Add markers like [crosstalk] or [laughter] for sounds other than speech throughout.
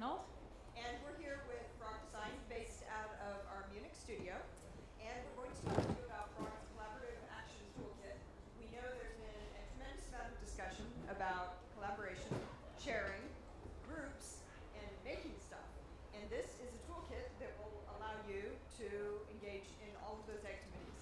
Pecknold. And we're here with Frog Design, based out of our Munich studio. And we're going to talk to you about Frog's Collaborative Action Toolkit. We know there's been a tremendous amount of discussion about collaboration, sharing, groups, and making stuff. And this is a toolkit that will allow you to engage in all of those activities.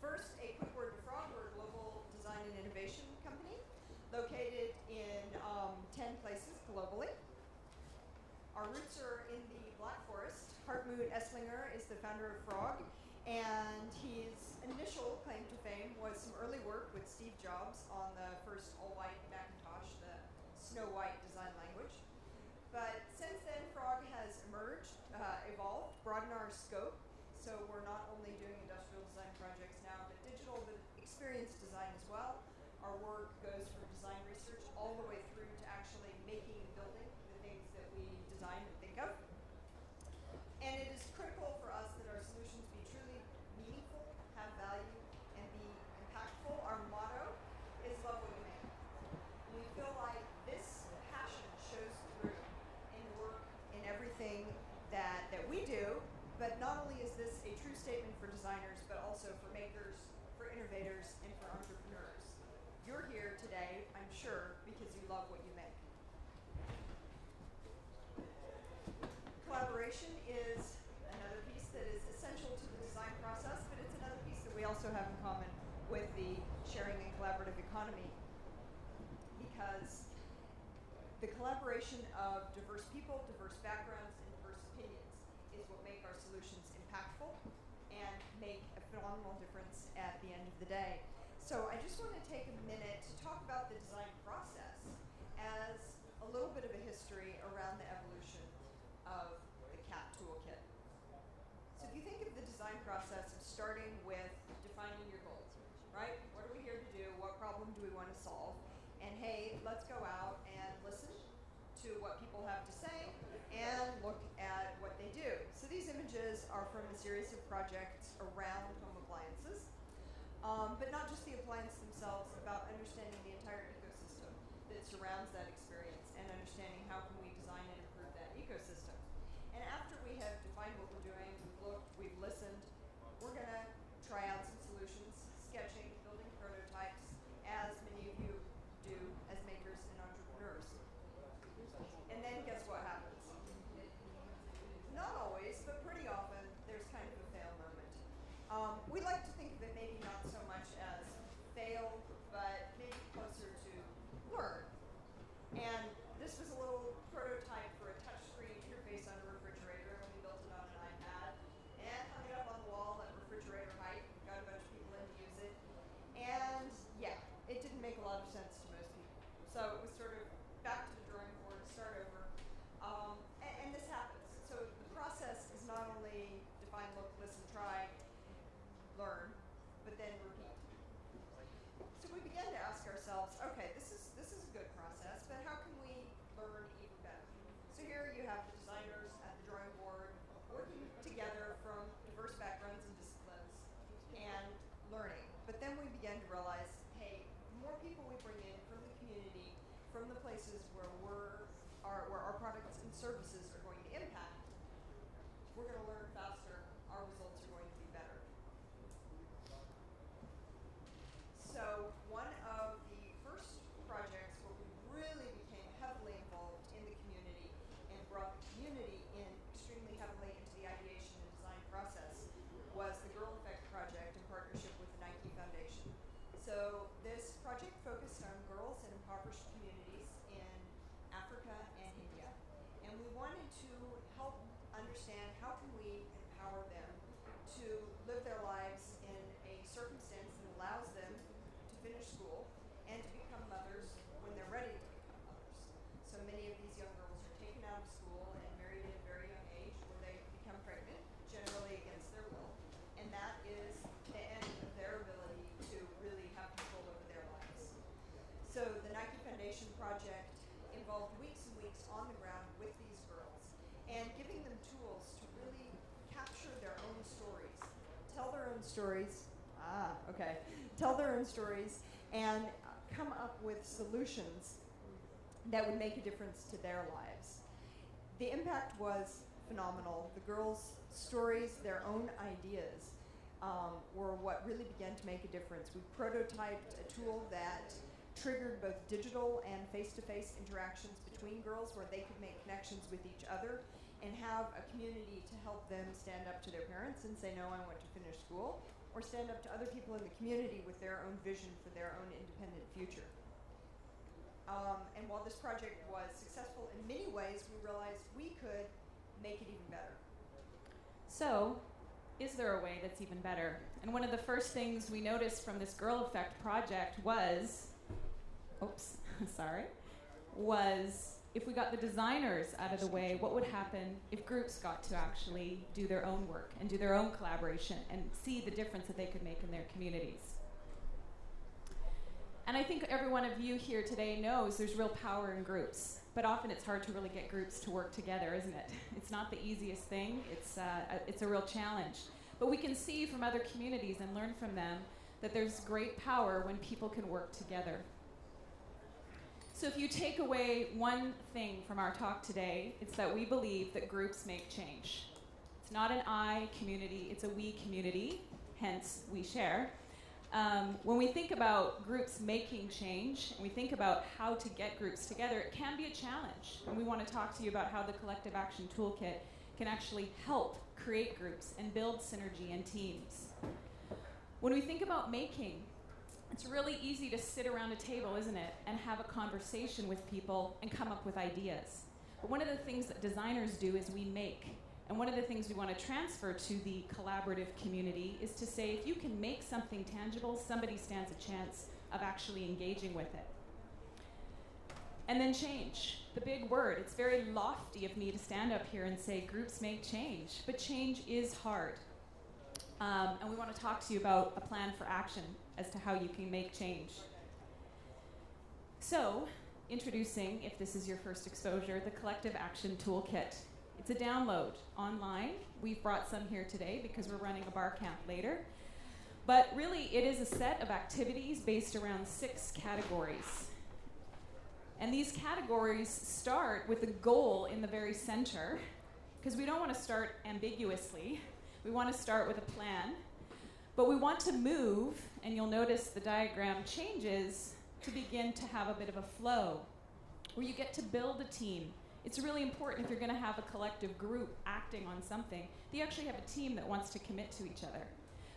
First, a quick word to Frog. We're a global design and innovation company located in um, 10 places globally. Our roots are in the Black Forest. Hartmut Esslinger is the founder of Frog, and his initial claim to fame was some early work with Steve Jobs on the first all-white Macintosh, the Snow White design language. But since then, Frog has emerged, uh, evolved, broadened our scope, so we're not only doing industrial design projects now, but digital, but experience design as well. Our work goes from design research all the way through to actually making and building the things that we design and think of. And it is critical for us that our solutions be truly meaningful, have value, and be impactful. Our motto is love what you make. We feel like this passion shows through in work, in everything that, that we do. But not only is this a true statement for designers, but also for makers, for innovators, and for entrepreneurs. You're here today, I'm sure, because you love what you make. Is another piece that is essential to the design process, but it's another piece that we also have in common with the sharing and collaborative economy because the collaboration of diverse people, diverse backgrounds, and diverse opinions is what make our solutions impactful and make a phenomenal difference at the end of the day. So I just want to take a minute to talk about the design process as a little bit of a history around the evolution of the CAT toolkit. So if you think of the design process of starting with defining your goals, right? What are we here to do? What problem do we want to solve? And hey, let's go out and listen to what people have to say and look at what they do. So these images are from a series of projects around home appliances. Um, but not just the appliance themselves, about understanding the entire ecosystem that surrounds that experience and understanding how can we design and improve that ecosystem. And after we have defined what we're doing, we've looked, we've listened, we're going to try out some solutions, sketching, building prototypes, as many of you do as makers and entrepreneurs. And then guess what happens? Not always, but pretty often, there's kind of a fail moment. Um, we like to think of it maybe not so much as fail, but maybe closer to learn. And this was a little prototype for a touchscreen interface on a refrigerator, and we built it on an iPad and hung it up on the wall at refrigerator height. Got a bunch of people in to use it. And yeah, it didn't make a lot of sense to most people. So it was sort of back to the drawing board, start over. Um, and, and this happens. So the process is not only define, look, listen, try, learn, but then repeat. So we began to ask ourselves, okay, this is this is a good process, but how can we learn even better? So here you have the designers at the drawing board working together from diverse backgrounds and disciplines and learning. But then we began to realize, hey, the more people we bring in from the community, from the places where we're our, where our products and services are going to impact, we're going to learn faster, our results are going to be better. So one of the first projects where we really became heavily involved in the community and brought the community in extremely heavily into the ideation and design process was the Girl Effect project in partnership with the Nike Foundation. So this project focused on girls in impoverished communities in Africa and India. And we wanted to help understand how can we empower them to live their lives in a circumstance that allows them to finish school and to become mothers when they're ready to become mothers. So many of these young girls are taken out of school and married at a very young age where they become pregnant, generally against their will. And that is the end of their ability to really have control over their lives. So the Nike Foundation project involved weeks and weeks on the ground with these girls and giving them tools to really capture their own stories, tell their own stories. Ah, okay. Tell their own stories and uh, come up with solutions that would make a difference to their lives. The impact was phenomenal. The girls' stories, their own ideas, um, were what really began to make a difference. We prototyped a tool that triggered both digital and face to face interactions between girls where they could make connections with each other and have a community to help them stand up to their parents and say, No, I want to finish school, or stand up to other people in the community with their own vision for their own independent future. Um, and while this project was successful in many ways, we realized we could make it even better. So, is there a way that's even better? And one of the first things we noticed from this Girl Effect project was, oops, [laughs] sorry, was if we got the designers out of the way, what would happen if groups got to actually do their own work and do their own collaboration and see the difference that they could make in their communities? And I think every one of you here today knows there's real power in groups, but often it's hard to really get groups to work together, isn't it? [laughs] It's not the easiest thing, it's, uh, a, it's a real challenge. But we can see from other communities and learn from them that there's great power when people can work together. So, if you take away one thing from our talk today, it's that we believe that groups make change. It's not an I community, it's a we community, hence, we share. Um, when we think about groups making change, and we think about how to get groups together, it can be a challenge. And we want to talk to you about how the Collective Action Toolkit can actually help create groups and build synergy and teams. When we think about making, it's really easy to sit around a table, isn't it, and have a conversation with people and come up with ideas. But one of the things that designers do is we make. And one of the things we want to transfer to the collaborative community is to say if you can make something tangible, somebody stands a chance of actually engaging with it. And then change, the big word. It's very lofty of me to stand up here and say groups make change, but change is hard. Um, and we want to talk to you about a plan for action as to how you can make change. So, introducing, if this is your first exposure, the Collective Action Toolkit. It's a download online. We've brought some here today because we're running a bar camp later. But really, it is a set of activities based around six categories. And these categories start with a goal in the very center, because we don't want to start ambiguously. We want to start with a plan. But we want to move, and you'll notice the diagram changes to begin to have a bit of a flow where you get to build a team. It's really important if you're going to have a collective group acting on something, that you actually have a team that wants to commit to each other.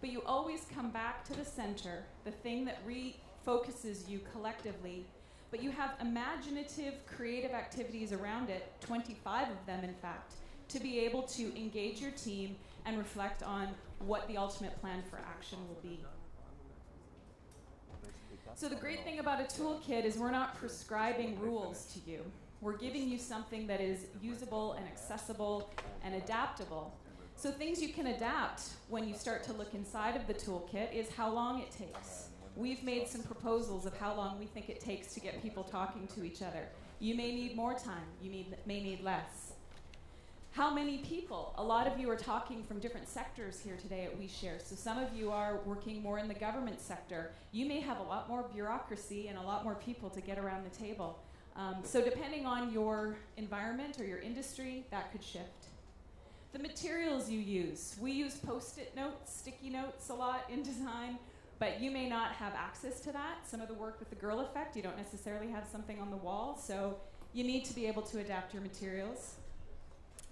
But you always come back to the center, the thing that refocuses you collectively. But you have imaginative, creative activities around it, 25 of them, in fact, to be able to engage your team and reflect on what the ultimate plan for action will be. So, the great thing about a toolkit is we're not prescribing rules to you. We're giving you something that is usable and accessible and adaptable. So, things you can adapt when you start to look inside of the toolkit is how long it takes. We've made some proposals of how long we think it takes to get people talking to each other. You may need more time, you may need less. How many people? A lot of you are talking from different sectors here today at OuiShare. So some of you are working more in the government sector. You may have a lot more bureaucracy and a lot more people to get around the table. Um, so depending on your environment or your industry, that could shift. The materials you use. We use post-it notes, sticky notes a lot in design, but you may not have access to that. Some of the work with the Girl Effect, you don't necessarily have something on the wall, so you need to be able to adapt your materials.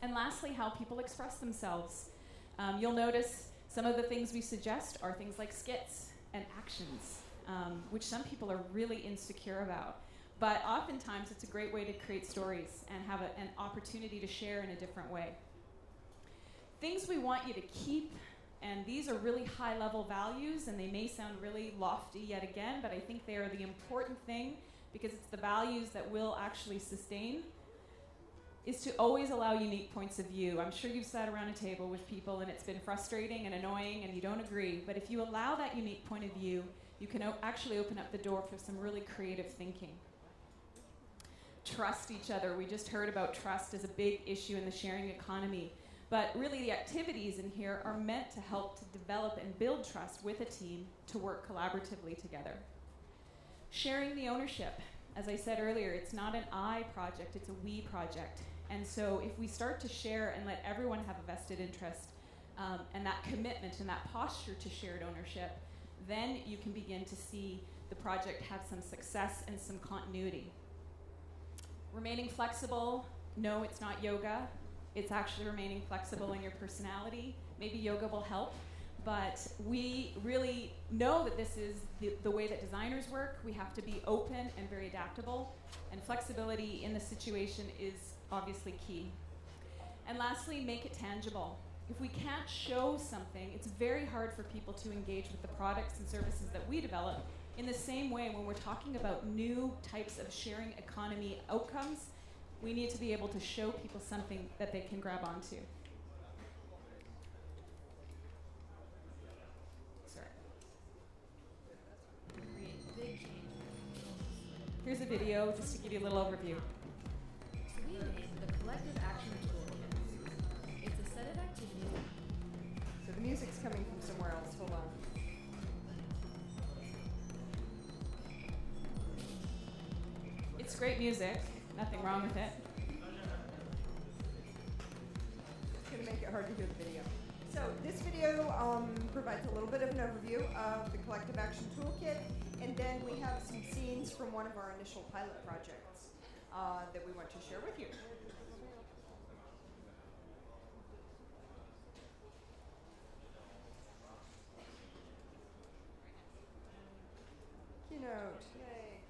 And lastly, how people express themselves. Um, you'll notice some of the things we suggest are things like skits and actions, um, which some people are really insecure about. But oftentimes, it's a great way to create stories and have a, an opportunity to share in a different way. Things we want you to keep, and these are really high level values, and they may sound really lofty yet again, but I think they are the important thing because it's the values that will actually sustain is to always allow unique points of view. I'm sure you've sat around a table with people and it's been frustrating and annoying and you don't agree, but if you allow that unique point of view, you can actually open up the door for some really creative thinking. Trust each other. We just heard about trust as a big issue in the sharing economy. But really, the activities in here are meant to help to develop and build trust with a team to work collaboratively together. Sharing the ownership As I said earlier, it's not an I project, it's a we project. And so if we start to share and let everyone have a vested interest um, and that commitment and that posture to shared ownership, then you can begin to see the project have some success and some continuity. Remaining flexible, no, it's not yoga. It's actually remaining flexible in your personality. Maybe yoga will help, but we really know that this is the, the way that designers work. We have to be open and very adaptable, and flexibility in the situation is obviously key. And lastly, make it tangible. If we can't show something, it's very hard for people to engage with the products and services that we develop. In the same way, when we're talking about new types of sharing economy outcomes, we need to be able to show people something that they can grab onto. Here's a video just to give you a little overview. So the music's coming from somewhere else. Hold on. It's great music, nothing wrong with it. It's going to make it hard to hear the video. So this video um, provides a little bit of an overview of the Collective Action Toolkit, and then we have some scenes from one of our initial pilot projects uh, that we want to share with you. Yay.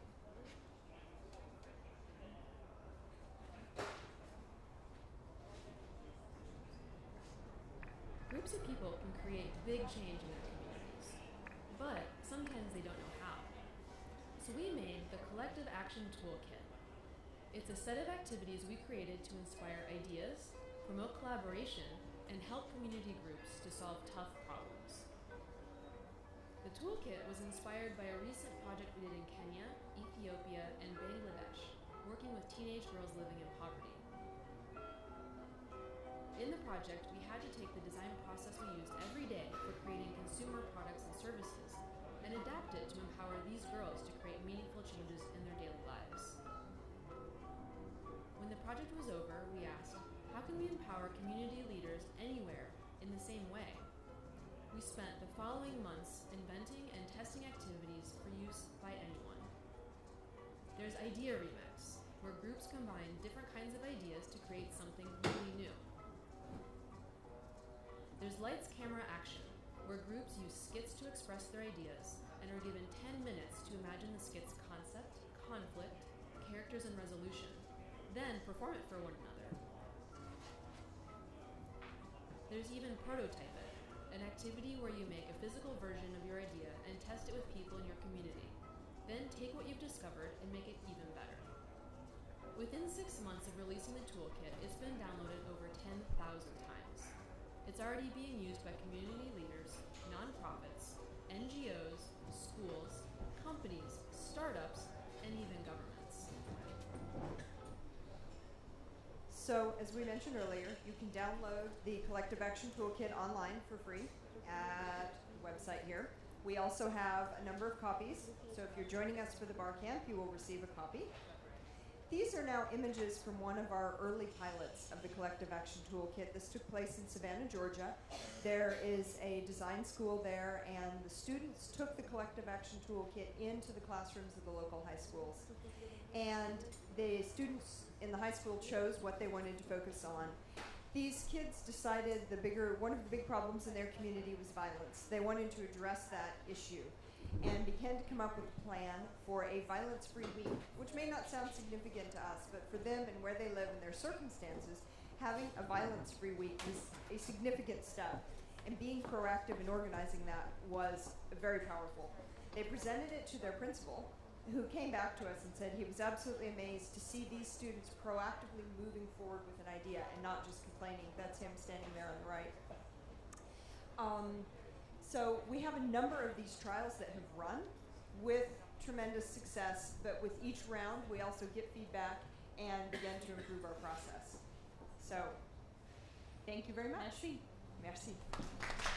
Groups of people can create big change in their communities, but sometimes they don't know how. So we made the Collective Action Toolkit. It's a set of activities we created to inspire ideas, promote collaboration, and help community groups to solve tough problems. The toolkit was inspired by a recent project, we had to take the design process we used every day for creating consumer products and services and adapt it to empower these girls to create meaningful changes in their daily lives. When the project was over, we asked, how can we empower community leaders anywhere in the same way? We spent the following months inventing and testing activities for use by anyone. There's Idea Remix, where groups combine different kinds of ideas to create something really new. There's Lights Camera Action, where groups use skits to express their ideas and are given 10 minutes to imagine the skit's concept, conflict, characters, and resolution, then perform it for one another. There's even Prototype It, an activity where you make a physical version of your idea and test it with people in your community. Then take what you've discovered and make it even better. Within six months of releasing the toolkit, it's been downloaded over 10,000 times. It's already being used by community leaders, nonprofits, NGOs, schools, companies, startups, and even governments. So, as we mentioned earlier, you can download the Collective Action Toolkit online for free at the website here. We also have a number of copies, so if you're joining us for the bar camp, you will receive a copy. These are now images from one of our early pilots of the Collective Action Toolkit. This took place in Savannah, Georgia. There is a design school there, and the students took the Collective Action Toolkit into the classrooms of the local high schools. And the students in the high school chose what they wanted to focus on. These kids decided the bigger, one of the big problems in their community was violence. They wanted to address that issue and began to come up with a plan for a violence free week, which may not sound significant to us, but for them and where they live and their circumstances, having a violence free week is a significant step. And being proactive in organizing that was very powerful. They presented it to their principal, who came back to us and said he was absolutely amazed to see these students proactively moving forward with an idea and not just complaining. That's him standing there on the right. Um, so we have a number of these trials that have run with tremendous success, but with each round we also get feedback and begin to improve our process. So thank you very much. Merci. Merci.